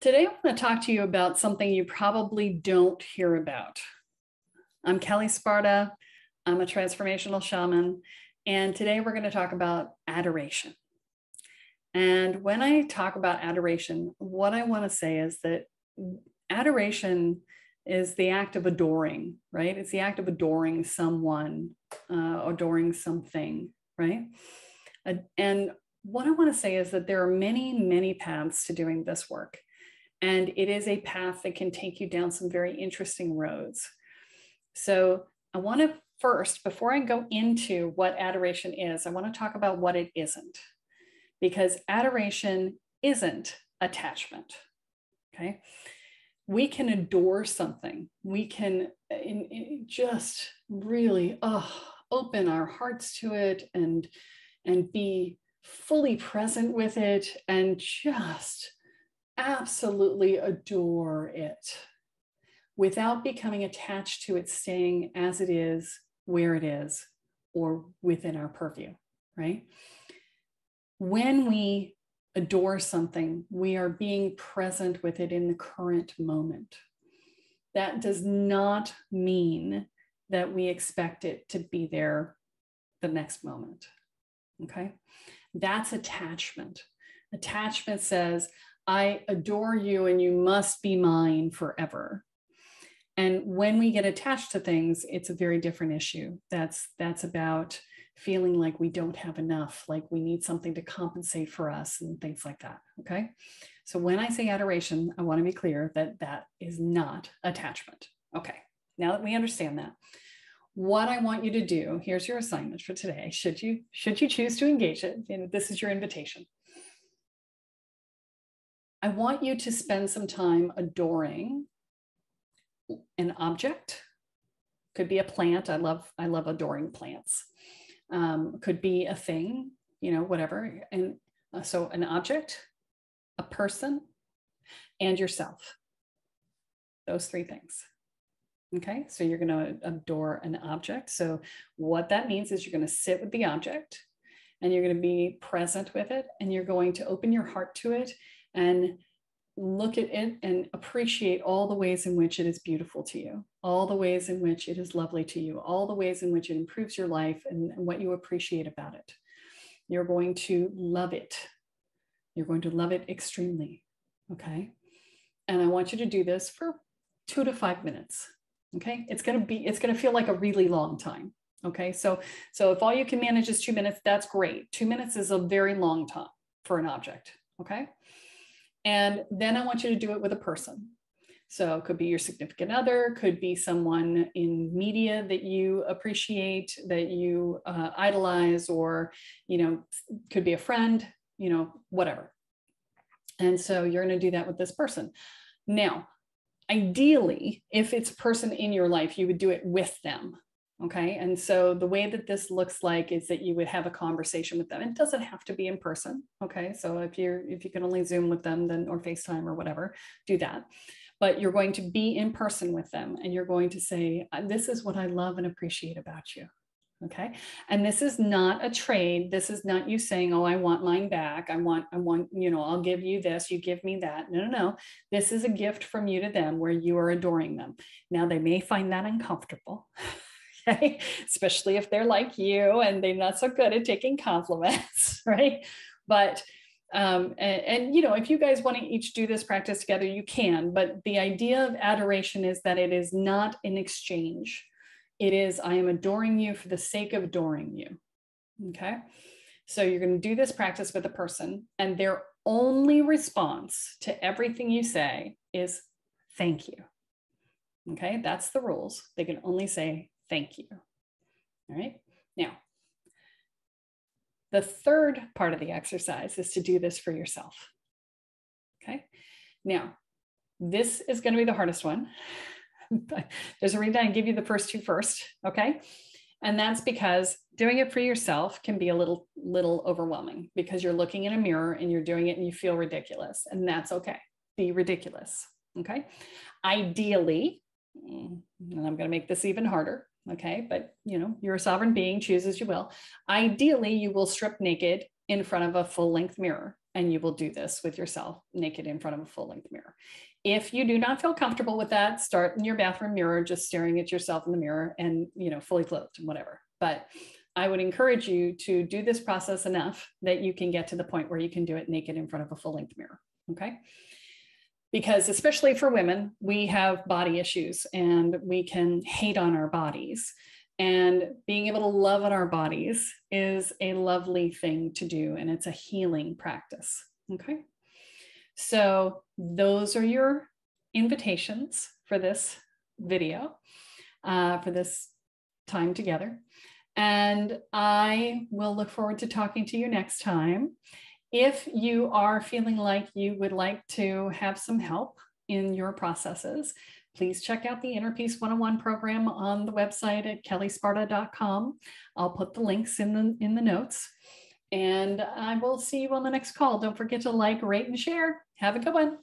Today, I want to talk to you about something you probably don't hear about. I'm Kelle Sparta. I'm a transformational shaman. And today, we're going to talk about adoration. And when I talk about adoration, what I want to say is that adoration is the act of adoring, right? It's the act of adoring someone, uh, adoring something, right? And what I want to say is that there are many, many paths to doing this work. And it is a path that can take you down some very interesting roads. So I want to first, before I go into what adoration is, I want to talk about what it isn't. Because adoration isn't attachment. Okay. We can adore something. We can in, in just really oh, open our hearts to it and, and be fully present with it and just absolutely adore it without becoming attached to it staying as it is, where it is, or within our purview, right? When we adore something, we are being present with it in the current moment. That does not mean that we expect it to be there the next moment. Okay. That's attachment. Attachment says, I adore you and you must be mine forever. And when we get attached to things, it's a very different issue. That's that's about feeling like we don't have enough, like we need something to compensate for us and things like that. Okay. So when I say adoration, I want to be clear that that is not attachment. Okay. Now that we understand that, what I want you to do, here's your assignment for today. Should you should you choose to engage it, and this is your invitation. I want you to spend some time adoring an object. Could be a plant. I love I love adoring plants. Um, could be a thing, you know, whatever. And uh, so an object, a person, and yourself. Those three things. Okay, so you're going to adore an object. So, what that means is you're going to sit with the object and you're going to be present with it and you're going to open your heart to it and look at it and appreciate all the ways in which it is beautiful to you, all the ways in which it is lovely to you, all the ways in which it improves your life and, and what you appreciate about it. You're going to love it. You're going to love it extremely. Okay. And I want you to do this for two to five minutes. Okay. It's going to be, it's going to feel like a really long time. Okay. So, so if all you can manage is two minutes, that's great. Two minutes is a very long time for an object. Okay. And then I want you to do it with a person. So it could be your significant other, could be someone in media that you appreciate, that you uh, idolize, or, you know, could be a friend, you know, whatever. And so you're going to do that with this person. Now, ideally, if it's a person in your life, you would do it with them. Okay. And so the way that this looks like is that you would have a conversation with them. It doesn't have to be in person. Okay. So if you're, if you can only Zoom with them, then, or FaceTime or whatever, do that. But you're going to be in person with them and you're going to say, uh, This is what I love and appreciate about you. Okay. And this is not a trade. This is not you saying, Oh, I want mine back. I want, I want, you know, I'll give you this, you give me that. No, no, no. This is a gift from you to them where you are adoring them. Now, they may find that uncomfortable. Especially if they're like you and they're not so good at taking compliments, right? But um, and, and, you know, if you guys want to each do this practice together, you can. But the idea of adoration is that it is not an exchange. It is, I am adoring you for the sake of adoring you. Okay. So you're going to do this practice with a person, and their only response to everything you say is thank you. Okay. That's the rules. They can only say Thank you. All right. Now, the third part of the exercise is to do this for yourself. Okay. Now, this is going to be the hardest one. There's a reason I give you the first two first. Okay. And that's because doing it for yourself can be a little, little overwhelming because you're looking in a mirror and you're doing it and you feel ridiculous. And that's okay. Be ridiculous. Okay. Ideally, mm, and I'm going to make this even harder okay but you know you're a sovereign being choose as you will ideally you will strip naked in front of a full length mirror. And you will do this with yourself naked in front of a full length mirror. If you do not feel comfortable with that, start in your bathroom mirror, just staring at yourself in the mirror and, you know, fully clothed and whatever. But I would encourage you to do this process enough that you can get to the point where you can do it naked in front of a full length mirror. Okay. Because, especially for women, we have body issues and we can hate on our bodies. And being able to love on our bodies is a lovely thing to do, and it's a healing practice. Okay. So, those are your invitations for this video, uh, for this time together. And I will look forward to talking to you next time. If you are feeling like you would like to have some help in your processes, please check out the Inner Peace 101 program on the website at kellesparta.com. I'll put the links in the in the notes. And I will see you on the next call. Don't forget to like, rate, and share. Have a good one.